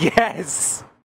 Yes!